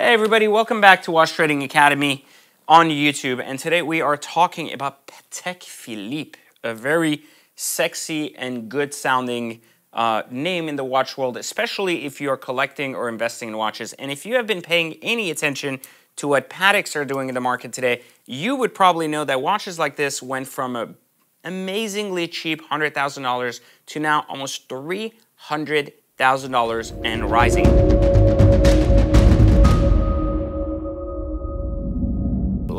Hey everybody, welcome back to Watch Trading Academy on YouTube. And today we are talking about Patek Philippe, a very sexy and good sounding uh, name in the watch world, especially if you're collecting or investing in watches. And if you have been paying any attention to what Pateks are doing in the market today, you would probably know that watches like this went from a amazingly cheap $100,000 to now almost $300,000 and rising.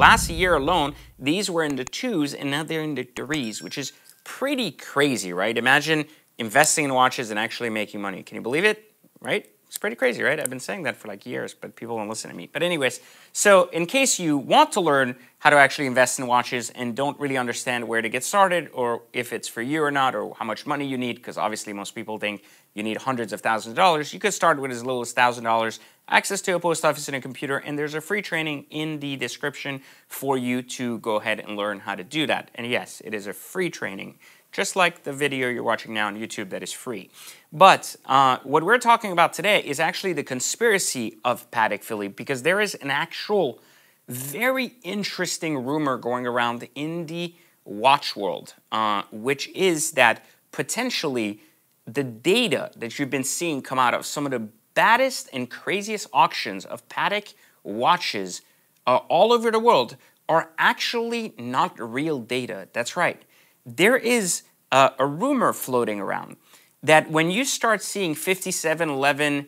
Last year alone, these were in the twos and now they're in the threes, which is pretty crazy, right? Imagine investing in watches and actually making money. Can you believe it? Right? It's pretty crazy, right? I've been saying that for like years, but people don't listen to me. But anyways, so in case you want to learn how to actually invest in watches and don't really understand where to get started or if it's for you or not or how much money you need, because obviously most people think you need hundreds of thousands of dollars, you could start with as little as $1,000, access to a post office and a computer, and there's a free training in the description for you to go ahead and learn how to do that. And yes, it is a free training just like the video you're watching now on YouTube that is free. But uh, what we're talking about today is actually the conspiracy of Patek Philippe because there is an actual very interesting rumor going around in the watch world, uh, which is that potentially the data that you've been seeing come out of some of the baddest and craziest auctions of Patek watches uh, all over the world are actually not real data. That's right there is a, a, rumor floating around that when you start seeing 5711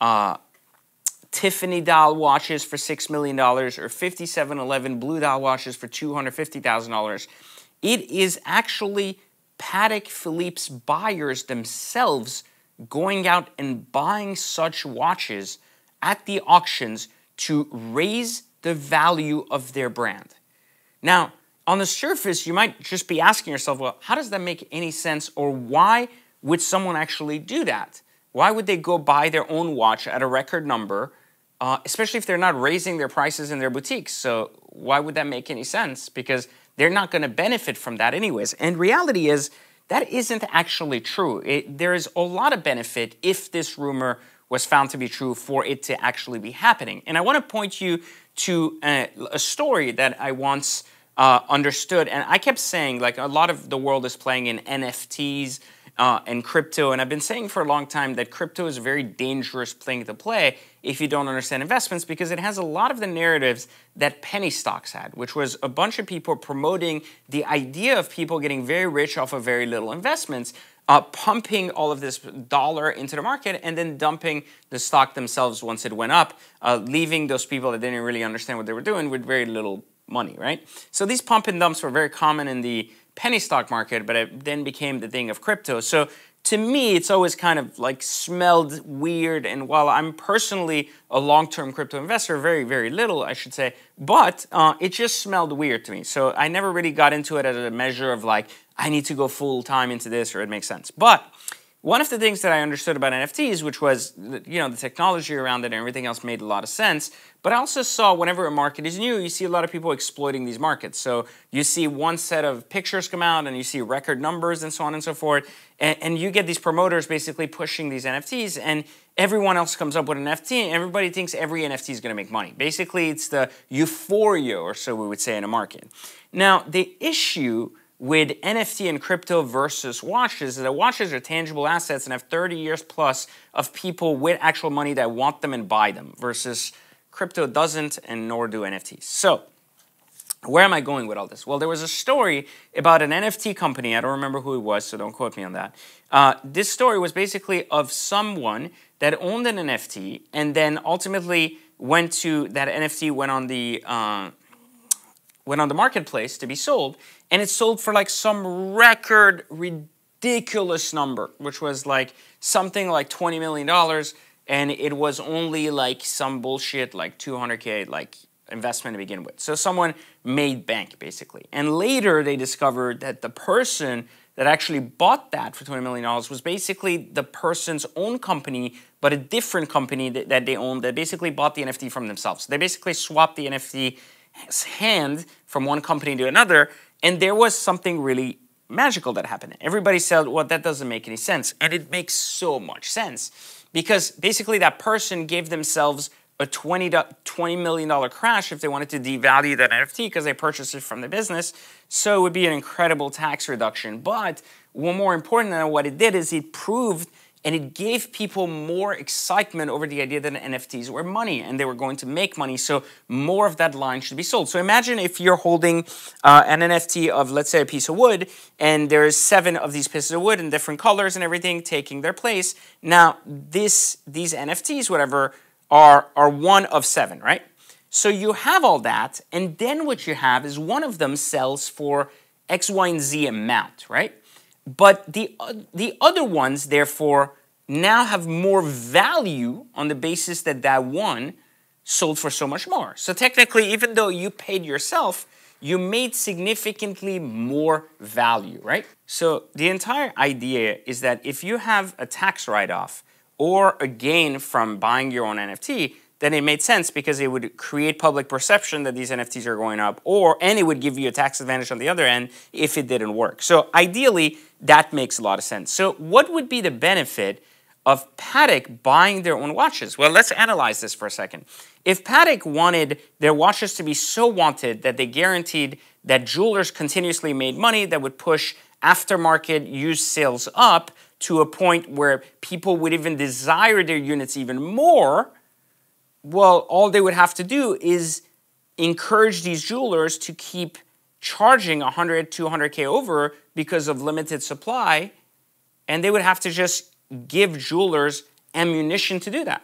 uh, Tiffany dial watches for $6 million or 5711 blue dial watches for $250,000, it is actually Patek Philippe's buyers themselves going out and buying such watches at the auctions to raise the value of their brand. Now, on the surface, you might just be asking yourself, well, how does that make any sense? Or why would someone actually do that? Why would they go buy their own watch at a record number, uh, especially if they're not raising their prices in their boutiques? So, why would that make any sense? Because they're not going to benefit from that, anyways. And reality is, that isn't actually true. It, there is a lot of benefit if this rumor was found to be true for it to actually be happening. And I want to point you to a, a story that I once uh, understood. And I kept saying, like, a lot of the world is playing in NFTs uh, and crypto. And I've been saying for a long time that crypto is a very dangerous thing to play if you don't understand investments because it has a lot of the narratives that penny stocks had, which was a bunch of people promoting the idea of people getting very rich off of very little investments. Uh, pumping all of this dollar into the market and then dumping the stock themselves once it went up, uh, leaving those people that didn't really understand what they were doing with very little money, right? So these pump and dumps were very common in the penny stock market, but it then became the thing of crypto. So to me, it's always kind of like smelled weird. And while I'm personally a long term crypto investor, very, very little, I should say, but uh, it just smelled weird to me. So I never really got into it as a measure of like, I need to go full time into this or it makes sense. But one of the things that I understood about NFTs, which was you know the technology around it and everything else made a lot of sense, but I also saw whenever a market is new, you see a lot of people exploiting these markets. So you see one set of pictures come out and you see record numbers and so on and so forth, and, and you get these promoters basically pushing these NFTs, and everyone else comes up with an NFT, and everybody thinks every NFT is going to make money. Basically, it's the euphoria, or so we would say in a market. Now the issue with NFT and crypto versus watches is that watches are tangible assets and have 30 years plus of people with actual money that want them and buy them versus crypto doesn't and nor do NFTs. So, where am I going with all this? Well, there was a story about an NFT company. I don't remember who it was, so don't quote me on that. Uh, this story was basically of someone that owned an NFT and then ultimately went to that NFT went on the uh, went on the marketplace to be sold, and it sold for like some record ridiculous number, which was like something like $20 million, and it was only like some bullshit like 200K like investment to begin with. So someone made bank basically. And later they discovered that the person that actually bought that for $20 million was basically the person's own company, but a different company that, that they owned that basically bought the NFT from themselves. They basically swapped the NFT hand from one company to another, and there was something really magical that happened. Everybody said, well, that doesn't make any sense. And it makes so much sense because basically that person gave themselves a 20, $20 million crash if they wanted to devalue that NFT because they purchased it from the business. So it would be an incredible tax reduction. But one more important than what it did is it proved and it gave people more excitement over the idea that NFTs were money and they were going to make money. So more of that line should be sold. So imagine if you're holding uh, an NFT of, let's say, a piece of wood, and there's seven of these pieces of wood in different colors and everything taking their place. Now, this these NFTs, whatever, are are one of seven, right? So you have all that, and then what you have is one of them sells for X, Y, and Z amount, right? But the, uh, the other ones, therefore, now have more value on the basis that that one sold for so much more. So technically, even though you paid yourself, you made significantly more value, right? So the entire idea is that if you have a tax write-off or a gain from buying your own NFT, then it made sense because it would create public perception that these NFTs are going up, or and it would give you a tax advantage on the other end if it didn't work. So ideally, that makes a lot of sense. So what would be the benefit of Patek buying their own watches? Well, let's analyze this for a second. If Patek wanted their watches to be so wanted that they guaranteed that jewelers continuously made money that would push aftermarket used sales up to a point where people would even desire their units even more, well, all they would have to do is encourage these jewelers to keep charging 100, 200K over because of limited supply, and they would have to just give jewelers ammunition to do that.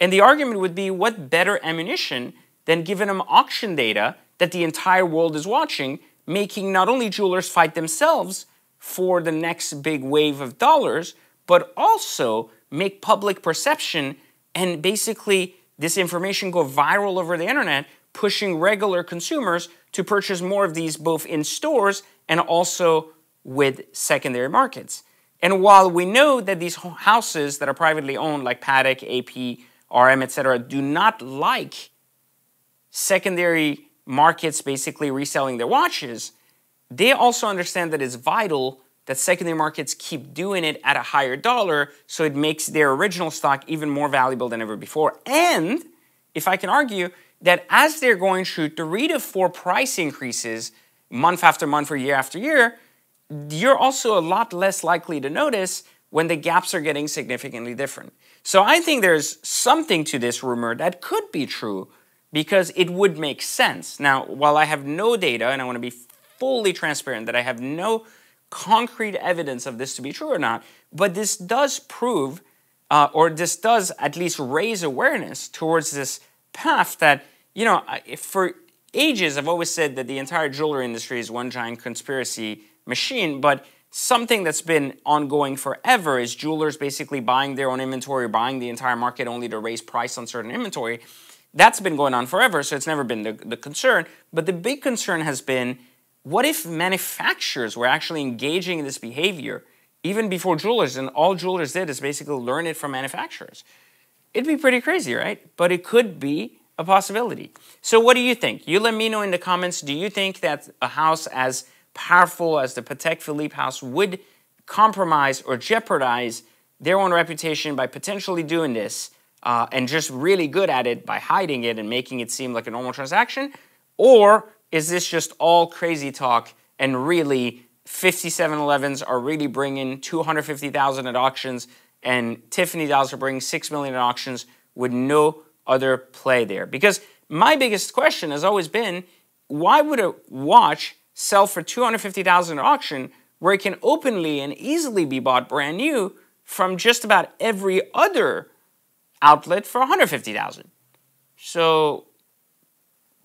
And the argument would be what better ammunition than giving them auction data that the entire world is watching, making not only jewelers fight themselves for the next big wave of dollars, but also make public perception and basically this information go viral over the internet, pushing regular consumers to purchase more of these both in stores and also with secondary markets. And while we know that these houses that are privately owned, like Patek, AP, RM, etc., do not like secondary markets basically reselling their watches, they also understand that it's vital that secondary markets keep doing it at a higher dollar so it makes their original stock even more valuable than ever before. And if I can argue that as they're going through three to four price increases month after month or year after year, you're also a lot less likely to notice when the gaps are getting significantly different. So I think there's something to this rumor that could be true because it would make sense. Now, while I have no data, and I want to be fully transparent that I have no concrete evidence of this to be true or not, but this does prove, uh, or this does at least raise awareness towards this path that, you know, for ages I've always said that the entire jewelry industry is one giant conspiracy machine, but something that's been ongoing forever is jewelers basically buying their own inventory, buying the entire market only to raise price on certain inventory. That's been going on forever, so it's never been the, the concern. But the big concern has been what if manufacturers were actually engaging in this behavior even before jewelers, and all jewelers did is basically learn it from manufacturers? It'd be pretty crazy, right? But it could be a possibility. So, what do you think? You let me know in the comments. Do you think that a house as powerful as the Patek Philippe house would compromise or jeopardize their own reputation by potentially doing this uh, and just really good at it by hiding it and making it seem like a normal transaction? Or is this just all crazy talk and really 5711s are really bringing 250,000 at auctions and Tiffany dials are bringing 6 million at auctions with no other play there? Because my biggest question has always been why would a watch sell for 250,000 at auction where it can openly and easily be bought brand new from just about every other outlet for 150,000? So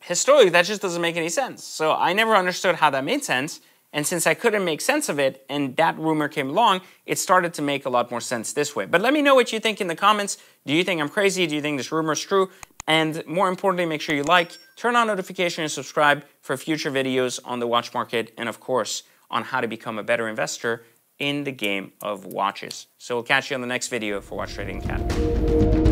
historically, that just doesn't make any sense. So I never understood how that made sense. And since I couldn't make sense of it and that rumor came along, it started to make a lot more sense this way. But let me know what you think in the comments. Do you think I'm crazy? Do you think this rumor is true? And more importantly, make sure you like, turn on notifications, and subscribe for future videos on the watch market and of course on how to become a better investor in the game of watches. So we'll catch you on the next video for Watch Trading Academy.